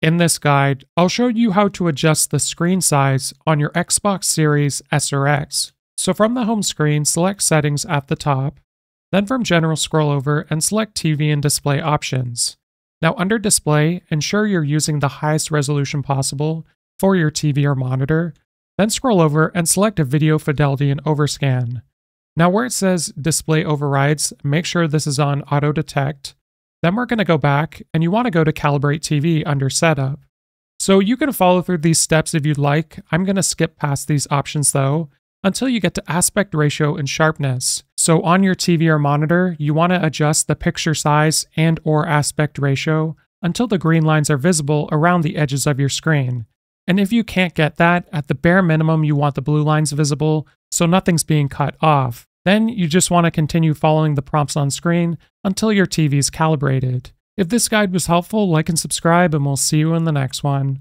In this guide, I'll show you how to adjust the screen size on your Xbox Series S or X. So from the home screen, select Settings at the top, then from General scroll over and select TV and Display options. Now under Display, ensure you're using the highest resolution possible for your TV or monitor, then scroll over and select a Video Fidelity and Overscan. Now where it says Display Overrides, make sure this is on Auto Detect, then we're going to go back and you want to go to Calibrate TV under Setup. So you can follow through these steps if you'd like. I'm going to skip past these options though until you get to aspect ratio and sharpness. So on your TV or monitor, you want to adjust the picture size and or aspect ratio until the green lines are visible around the edges of your screen. And if you can't get that, at the bare minimum you want the blue lines visible so nothing's being cut off. Then you just want to continue following the prompts on screen until your TV is calibrated. If this guide was helpful, like and subscribe, and we'll see you in the next one.